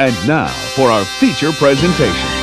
And now for our feature presentation.